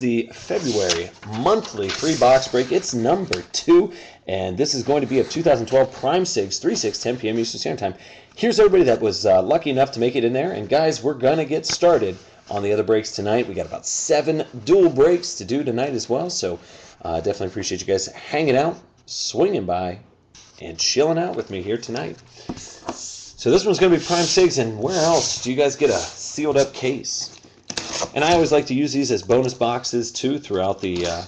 the February monthly free box break. It's number two, and this is going to be a 2012 Prime Sigs 3 6 10 p.m. Eastern Standard Time. Here's everybody that was uh, lucky enough to make it in there, and guys, we're gonna get started on the other breaks tonight. We got about seven dual breaks to do tonight as well, so uh, definitely appreciate you guys hanging out, swinging by, and chilling out with me here tonight. So this one's gonna be Prime Sigs, and where else do you guys get a sealed up case? And I always like to use these as bonus boxes too throughout the uh,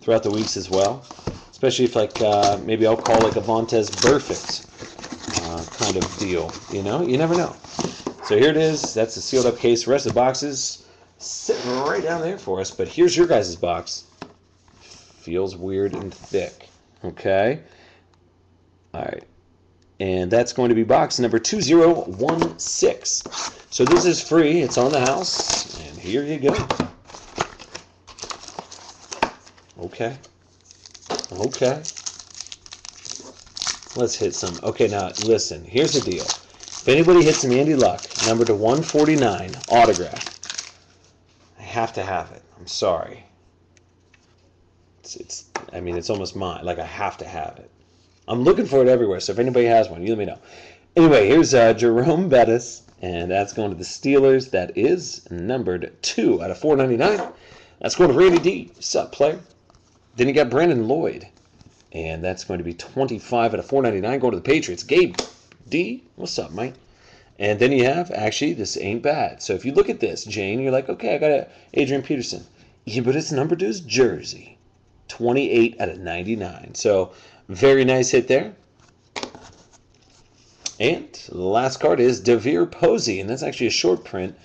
throughout the weeks as well. Especially if like uh, maybe I'll call like a Vontaze Burfict uh, kind of deal. You know, you never know. So here it is. That's the sealed up case. The rest of the boxes sitting right down there for us. But here's your guys' box. Feels weird and thick. Okay. All right and that's going to be box number 2016. So this is free, it's on the house, and here you go. Okay. Okay. Let's hit some. Okay, now listen, here's the deal. If anybody hits some Andy Luck, number to 149, autograph, I have to have it. I'm sorry. It's, it's I mean, it's almost mine. Like, I have to have it. I'm looking for it everywhere, so if anybody has one, you let me know. Anyway, here's uh, Jerome Bettis, and that's going to the Steelers. That is numbered 2 out of 499. That's going to Randy D. What's up, player? Then you got Brandon Lloyd, and that's going to be 25 out of 499 going to the Patriots. Gabe D. What's up, Mike? And then you have, actually, this ain't bad. So if you look at this, Jane, you're like, okay, I got a Adrian Peterson. Yeah, but it's numbered to his jersey. 28 out of 99. So very nice hit there. And the last card is DeVier Posey, and that's actually a short print.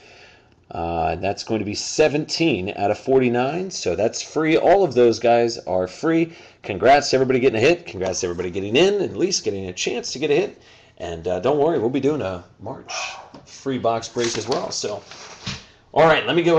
Uh, that's going to be 17 out of 49, so that's free. All of those guys are free. Congrats to everybody getting a hit. Congrats to everybody getting in, at least getting a chance to get a hit. And uh, don't worry, we'll be doing a March free box break as well. So, all right, let me go